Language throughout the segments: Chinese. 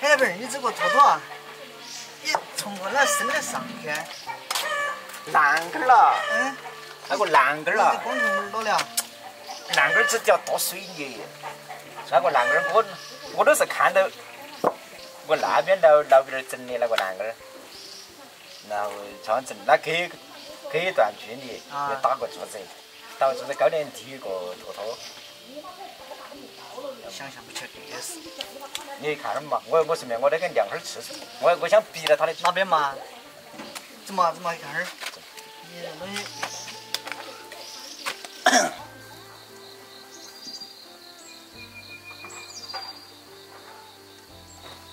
海贝儿，你这个坨坨，你从我那升得上去？烂根儿了，嗯，那个烂根儿了，光从哪儿到了？烂根儿只叫多水泥，那个烂根儿。我我都是看到我那边老老边儿整的那个烂根儿，然后这样整，那隔隔一段距离打个柱子，打个柱子高点低一个坨坨。想象不起来这事。你看了嘛？我我顺便我那个量会儿次数，我我想逼到他的哪边嘛？怎么怎么看哈儿？你那东西，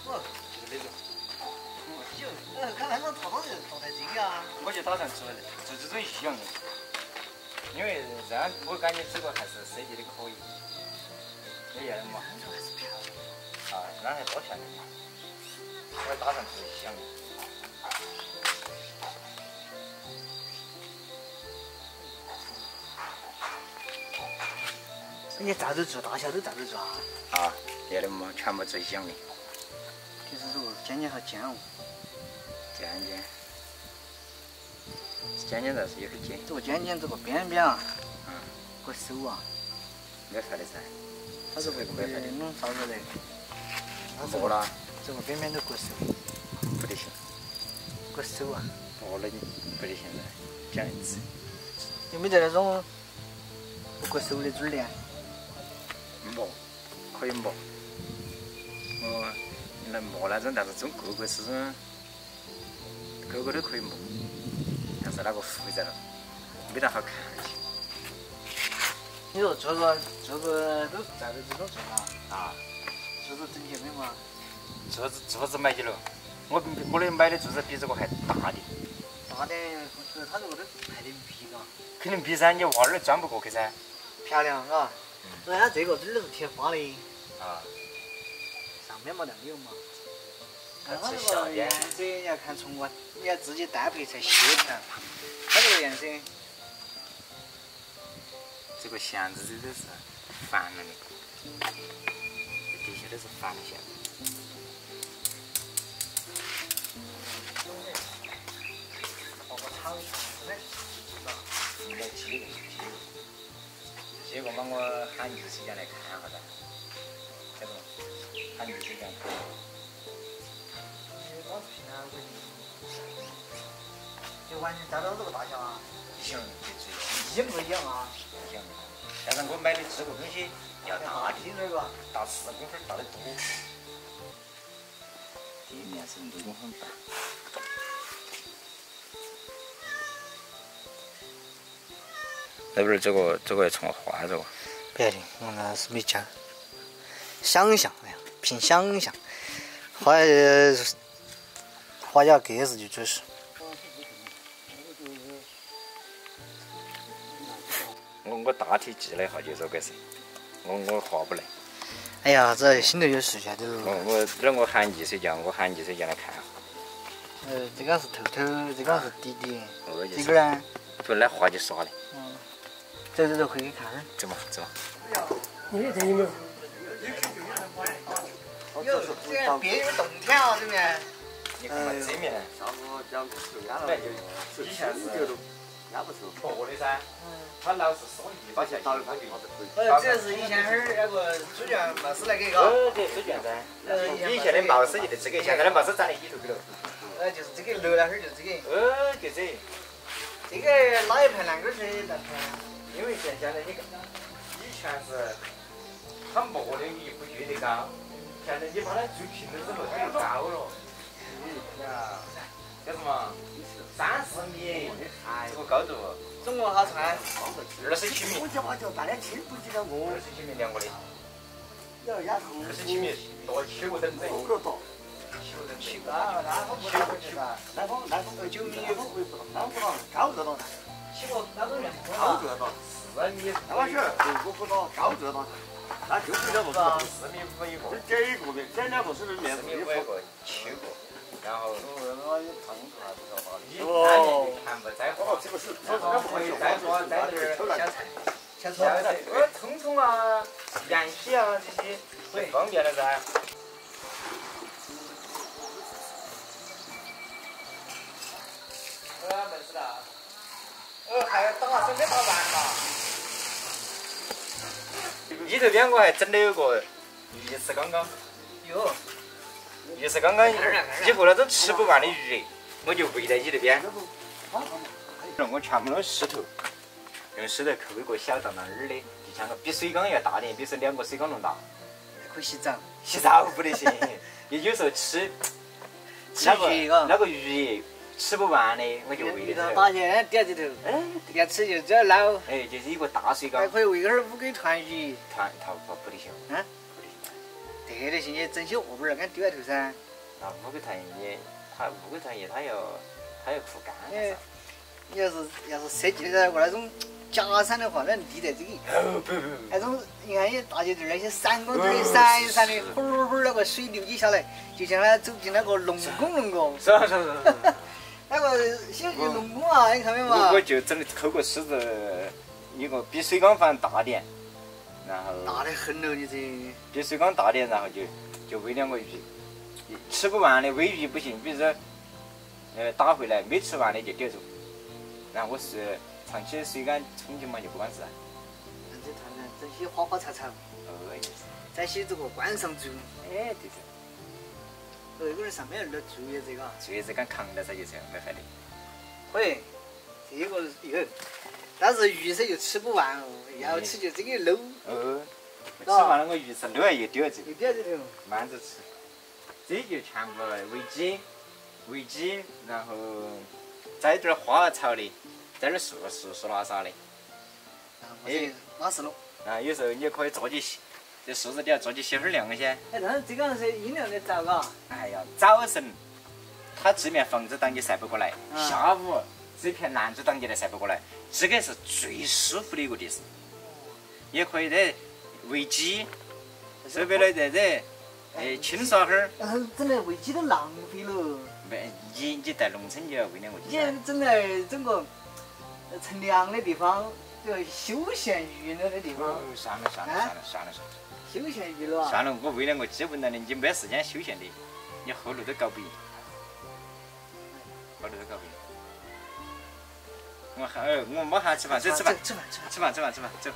哦，那个。就呃，看那种坨坨就坨在这个啊。我就打算做做这种样的，因为这样我感觉这个还是设计的可以。你认嘛？看着还是漂亮。啊，那还多漂亮嘛！我打算做一样的。你照着做，大小都照着做啊。啊，对的嘛，全部做一样的。就是这个尖尖和尖哦，尖尖，尖尖倒是有点尖，这个尖尖这个边边啊，嗯，个手啊，没法的噻。它这个没法的，弄啥子那个，它这个磨了这个边边都过手，不得行，过手啊。磨了不得行噻，这样子。有没得那种不过手的珠儿链？磨，可以磨。我能磨那种，但是中个个是种，个个都可以磨，但是那个负责了，没得好看起。你说做个做个都照着这种做嘛，啊，做着整齐没嘛？柱子柱子买起了，我我的买的柱子比这个还大的，大点，就是它这个都配的皮嘎，肯定比噻，你娃儿钻不过去噻。漂亮嘎。那它这个这儿都是贴花的，啊，上面没亮有嘛。它这是小点个颜色你要看从我，你要自己搭配才协调。它这个颜色，这个线子这都是反了的，这底下都是反的线。包括厂子的，应该几个几个，结果嘛，我喊艺术家来看下噻，这个喊艺术家看。是平安回就完全达到这个大小啊，一样就最一模一样啊。一样。但是我买的这个东西要大地的，那个，大四公分大得多。地面是六公分半。那不是这个这个从画这个，不要紧，我那是没讲。想象，哎呀，凭想象，画呃画家格子就就是。我我大体记了一下就这个事，我我画不来。哎呀，这心头有数下都。我我等我喊艺术家，我喊艺术家来看下。呃，这个是头头，这个是底底，这个呢，不来画就耍的，嗯，走走走，回去看。走嘛走嘛。你这有没有？有，这个别有洞天啊，这边。你看嘛这面，上次讲受压了本来，就以前是压不住，薄的噻，他老是说一把下去，打他就他就是以前哈儿那个猪圈貌似来给嘎，呃，这手卷噻。呃，以前的帽子就这个，现在的帽子长在里头去了。呃，就是这个楼那哈儿就这个，呃，就这，这个哪一排栏杆儿是？因为现现在你看，以前是它磨的你不觉得高，现在你把它做平了之后，它就高了。高度，总共好长？二十七米我，这话叫大家听不记得我二，十七米量过的，二十七米，多七个等整，五个多。七个，那那不不大去噻。南方南方九米南方会不南方不到高个，七个那种量不大。高个到，四米，那玩意儿五个到高个到，那就不叫做什四米五一个，这这一个面，这两个是面四不一米五个，七个，然后我一趟还不知道哪里。你那面就看不再画哦，，这个是，这然后个可以再做再点儿小菜，小现在呃冲冲啊、延禧啊这些就方便了噻。呃，没事的。呃，还要等下准备打完了。你这边我还整的有个鱼翅缸缸，哟，鱼翅缸缸以后那种吃不完的鱼，我就喂在你这边。我全部都石头，用石头扣一个小到那儿的，就像个比水缸要大点，比是两个水缸那么大。可以洗澡。洗澡不得行，有有时候吃吃那个鱼嘎那个鱼吃不完的，我就喂遇在这儿。到打起掉里头，哎要吃就只要捞，哎，就是一个大水缸还，可以喂点儿乌龟团鱼。团它不不得行，嗯不得行。得得行，你整些鹅板儿俺丢在头噻。那乌龟团鱼，它乌龟团鱼它要它要枯干哎噻。你要是要是设计在过那种假山的话，那立在这里。哦不不不，那种你看你大街头那些闪光点的闪一闪的，呼噜呼噜那个水流起下来，就像他走进那个龙宫龙宫，是啊是啊是 啊。那个小鸡龙宫啊，你看没有嘛我我？就整的抠个狮子，一个比水缸房大点，然后大得很了，你这比水缸大点，然后就就喂两个鱼，吃不完的喂鱼不行，比如说呃打回来没吃完的就丢走，然后我是长期水杆冲进嘛就不管事啊，看这团团整些花花草草，哦也是，在些这个观赏植物，哎对对，哦，这个上面那竹叶子嘎，竹叶子杆扛到噻就这样没法的，可以，这个有，但是鱼噻又吃不完哦，要吃就这个搂，哦，吃完了我鱼翅溜又丢在这里又，掉这头，慢着吃，这就全部喂鸡，喂鸡，然后栽点儿花草的，栽点儿树树树拉啥的。然后这拉屎了。啊，有时候你也可以坐起歇，这树子底下坐起歇会儿凉些。哎，但是这个是阴凉的早嘎，哎呀，早晨它这面房子挡你晒不过来，嗯下午这片篮子挡你来晒不过来，这个是最舒服的一个地势。也可以在喂鸡，周边的在这，哎，清扫会儿。但是整来喂鸡都浪费了。没，你你在农村就要喂两个你鸡你。整来整个呃乘凉的地方，这个休闲娱乐的地方，哦，算了算了算了算了算了休闲娱乐啊。算了，我喂两个鸡闻到的，你没时间休闲的，你后路都搞不赢，后路都搞不赢。我还，呃我没喊吃饭，走吃饭，吃饭吃饭。吃饭吃饭吃饭走。